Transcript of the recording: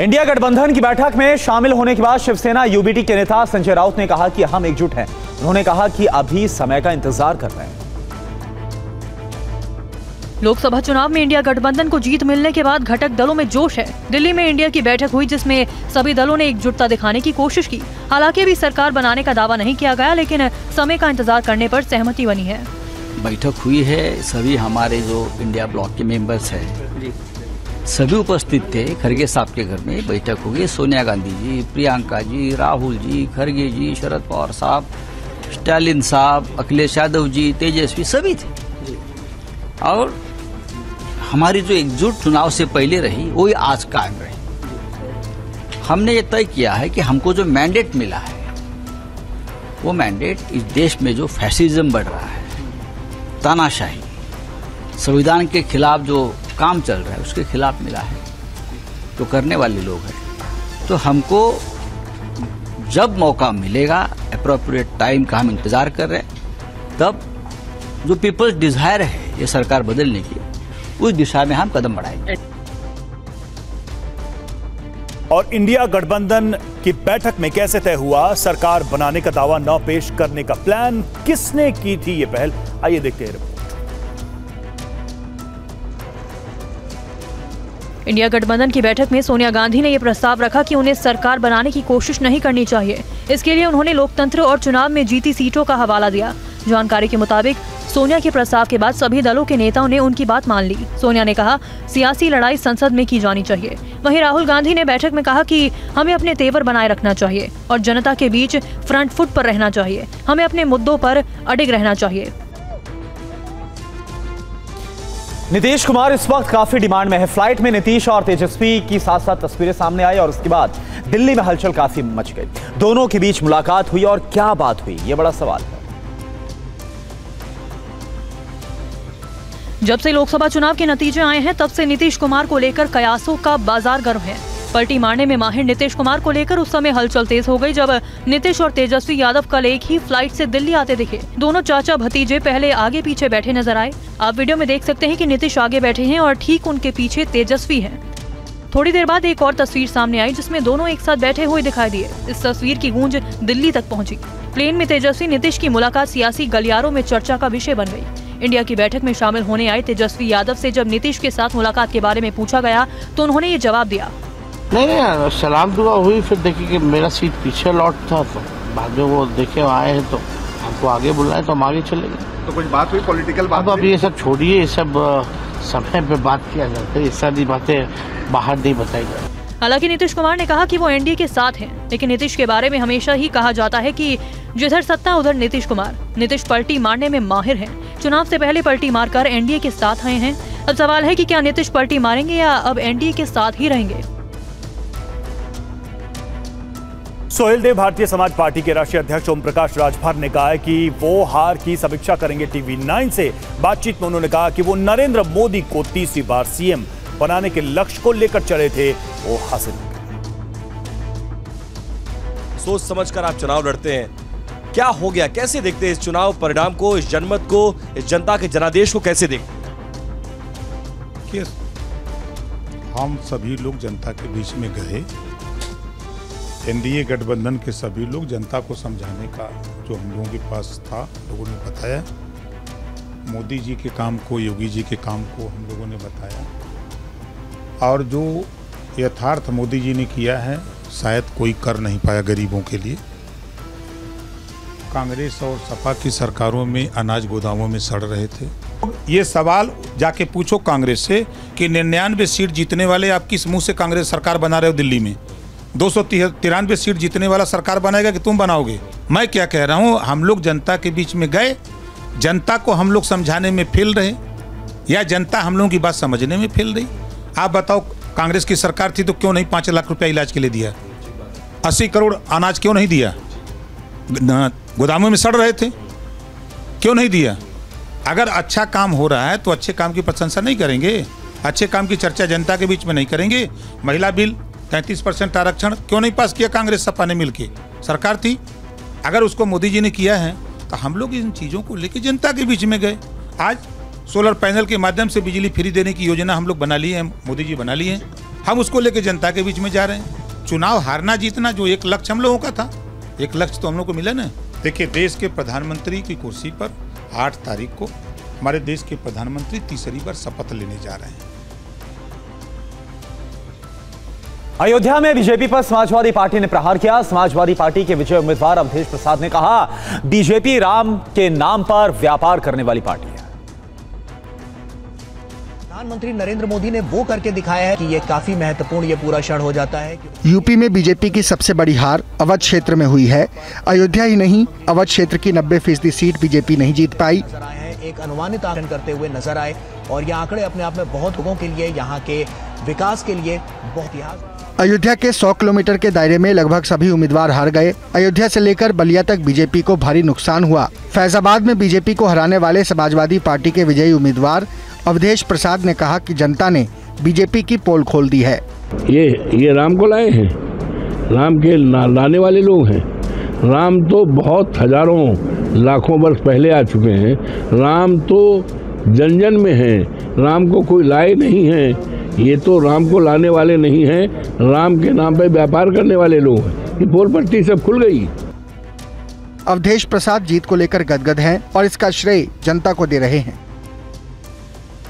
India गठबंधन की बैठक में शामिल होने के बाद शिवसेना यूबीटी के नेता संजय राउत ने कहा कि हम एकजुट हैं। उन्होंने कहा कि अभी समय का इंतज़ार कर रहे हैं। लोकसभा चुनाव में इंडिया गठबंधन को जीत मिलने के बाद घटक दलों में जोश है। दिल्ली में इंडिया की बैठक हुई जिसमें सभी दलों ने एकजुटता दिखाने की कोशिश की। हालाँकि अभी सरकार बनाने का दावा नहीं किया गया लेकिन समय का इंतज़ार करने पर सहमति बनी है। बैठक हुई है सभी हमारे जो इंडिया ब्लॉक के मेंबर्स हैं सभी उपस्थित थे खरगे साहब के घर में बैठक हुई सोनिया गांधी जी प्रियंका जी राहुल जी खरगे जी शरद पवार साहब स्टालिन साहब अखिलेश यादव जी तेजस्वी सभी थे। और हमारी जो एकजुट चुनाव से पहले रही वही आज कायम रही। हमने ये तय किया है कि हमको जो मैंडेट मिला है वो मैंडेट इस देश में जो फैसिज्म बढ़ रहा है तानाशाही संविधान के खिलाफ जो काम चल रहा है, उसके खिलाफ मिला है। तो करने वाले लोग हैं। तो हमको जब मौका मिलेगा अप्रोप्रिएट टाइम का हम इंतज़ार कर रहे हैं, तब जो पीपल्स डिज़ायर है, ये सरकार बदलने की, उस दिशा में हम कदम बढ़ाएँगे। और इंडिया गठबंधन की बैठक में कैसे तय हुआ, सरकार बनाने का दावा न पेश करने का प्लान किसने की थी ये पहल? आइए देखते हैं रिपोर्ट। इंडिया गठबंधन की बैठक में सोनिया गांधी ने यह प्रस्ताव रखा कि उन्हें सरकार बनाने की कोशिश नहीं करनी चाहिए। इसके लिए उन्होंने लोकतंत्र और चुनाव में जीती सीटों का हवाला दिया। जानकारी के मुताबिक, सोनिया के प्रस्ताव के बाद सभी दलों के नेताओं ने उनकी बात मान ली। सोनिया ने कहा, सियासी लड़ाई संसद में की जानी चाहिए। वहीं राहुल गांधी ने बैठक में कहा कि हमें अपने तेवर बनाए रखना चाहिए और जनता के बीच फ्रंट फुट पर रहना चाहिए। हमें अपने मुद्दों पर अडिग रहना चाहिए। नीतीश कुमार इस वक्त काफ़ी डिमांड में है। फ़्लाइट में नीतीश और तेजस्वी की साथ साथ तस्वीरें सामने आई और उसके बाद दिल्ली में हलचल काफ़ी मच गई। दोनों के बीच मुलाकात हुई और क्या बात हुई, ये बड़ा सवाल है। जब से लोकसभा चुनाव के नतीजे आए हैं, तब से नीतीश कुमार को लेकर कयासों का बाज़ार गर्म है। पलटी मारने में माहिर नीतीश कुमार को लेकर उस समय हलचल तेज हो गई, जब नीतीश और तेजस्वी यादव कल एक ही फ़्लाइट से दिल्ली आते दिखे। दोनों चाचा भतीजे पहले आगे पीछे बैठे नज़र आए। आप वीडियो में देख सकते हैं कि नीतीश आगे बैठे हैं और ठीक उनके पीछे तेजस्वी हैं। थोड़ी देर बाद एक और तस्वीर सामने आई, जिसमें दोनों एक साथ बैठे हुए दिखाई दिए। इस तस्वीर की गूंज दिल्ली तक पहुँची। प्लेन में तेजस्वी, नीतीश की मुलाकात सियासी गलियारों में चर्चा का विषय बन गई। इंडिया की बैठक में शामिल होने आए तेजस्वी यादव से जब नीतीश के साथ मुलाकात के बारे में पूछा गया तो उन्होंने ये जवाब दिया। नहीं नहीं सलाम दुआ हुई फिर देखी कि मेरा सीट पीछे लौट था तो बाद में वो देखे आए हैं तो हमको आगे बुलाए तो हम आगे चले गए। तो कुछ बात हुई पॉलिटिकल बात अब अब ये सब छोड़िए ये सब समय पे बात किया जाता है ये सारी बातें बाहर नहीं बताई जाती। हालाँकि नीतीश कुमार ने कहा कि वो एनडीए के साथ हैं लेकिन नीतीश के बारे में हमेशा ही कहा जाता है कि जिधर सत्ता उधर नीतीश कुमार। नीतीश पलटी मारने में माहिर हैं। चुनाव से पहले पलटी मारकर एनडीए के साथ आए हैं। अब सवाल है कि क्या नीतीश पलटी मारेंगे या अब एनडीए के साथ ही रहेंगे? सोहेल देव भारतीय समाज पार्टी के राष्ट्रीय अध्यक्ष ओम प्रकाश राजभर ने कहा है कि वो हार की समीक्षा करेंगे टीवी नाइन से। बातचीत में उन्होंने कहा कि वो नरेंद्र मोदी को तीसरी बार सीएम बनाने के लक्ष्य को लेकर चले थे वो हासिल। सोच समझकर आप चुनाव लड़ते हैं। क्या हो गया? कैसे देखते हैं इस चुनाव परिणाम को इस जनमत को इस जनता के जनादेश को कैसे देखते हम सभी लोग जनता के बीच में गए। एनडीए गठबंधन के सभी लोग जनता को समझाने का जो हम लोगों के पास था, लोगों ने बताया। मोदी जी के काम को, योगी जी के काम को हम लोगों ने बताया। और जो यथार्थ मोदी जी ने किया है, शायद कोई कर नहीं पाया गरीबों के लिए। कांग्रेस और सपा की सरकारों में, अनाज गोदामों में सड़ रहे थे। ये सवाल जाके पूछो कांग्रेस से कि निन्यानवे सीट जीतने वाले आप किस मुँह से कांग्रेस सरकार बना रहे हो दिल्ली में? दो सौ तिरानवे सीट जीतने वाला सरकार बनाएगा कि तुम बनाओगे? मैं क्या कह रहा हूँ, हम लोग जनता के बीच में गए, जनता को हम लोग समझाने में फेल रहे, या जनता हम लोगों की बात समझने में फेल रही? आप बताओ, कांग्रेस की सरकार थी तो क्यों नहीं पाँच लाख रुपया इलाज के लिए दिया? अस्सी करोड़ अनाज क्यों नहीं दिया? गोदामों में सड़ रहे थे, क्यों नहीं दिया? अगर अच्छा काम हो रहा है तो अच्छे काम की प्रशंसा नहीं करेंगे, अच्छे काम की चर्चा जनता के बीच में नहीं करेंगे, महिला बिल तैंतीस परसेंट आरक्षण क्यों नहीं पास किया कांग्रेस सपा ने मिलके? सरकार थी। अगर उसको मोदी जी ने किया है तो हम लोग इन चीज़ों को लेकर जनता के बीच में गए। आज सोलर पैनल के माध्यम से बिजली फ्री देने की योजना हम लोग बना लिए हैं, मोदी जी बना लिए हैं। हम उसको लेके जनता के बीच में जा रहे हैं। चुनाव हारना जीतना जो एक लक्ष्य हम लोगों का था, एक लक्ष्य तो हम लोग को मिला ना। देखिए, देश के प्रधानमंत्री की कुर्सी पर आठ तारीख को हमारे देश के प्रधानमंत्री तीसरी बार शपथ लेने जा रहे हैं। अयोध्या में बीजेपी पर समाजवादी पार्टी ने प्रहार किया। समाजवादी पार्टी के विजय उम्मीदवार अवधेश प्रसाद ने कहा बीजेपी राम के नाम पर व्यापार करने वाली पार्टी है। प्रधानमंत्री नरेंद्र मोदी ने वो करके दिखाया है कि ये काफ़ी महत्वपूर्ण ये पूरा क्षण हो जाता है यूपी में बीजेपी की सबसे बड़ी हार अवध क्षेत्र में हुई है। अयोध्या ही नहीं अवध क्षेत्र की 90 फ़ीसदी सीट बीजेपी नहीं जीत पाई। नज़र आए एक अनुमानित आकलन करते हुए नज़र आए और ये आंकड़े अपने आप में बहुत लोगों के लिए यहाँ के विकास के लिए बहुत इतिहास अयोध्या के 100 किलोमीटर के दायरे में लगभग सभी उम्मीदवार हार गए। अयोध्या से लेकर बलिया तक बीजेपी को भारी नुकसान हुआ। फैजाबाद में बीजेपी को हराने वाले समाजवादी पार्टी के विजयी उम्मीदवार अवधेश प्रसाद ने कहा कि जनता ने बीजेपी की पोल खोल दी है। ये ये राम को लाए हैं। राम के ला, लाने वाले लोग हैं। राम तो बहुत हज़ारों लाखों वर्ष पहले आ चुके हैं। राम तो जन जन में हैं। राम को कोई लाए नहीं है। ये तो राम को लाने वाले नहीं हैं, राम के नाम पे व्यापार करने वाले लोग ये पोल पट्टी सब खुल गई। अवधेश प्रसाद जीत को लेकर गदगद हैं और इसका श्रेय जनता को दे रहे हैं।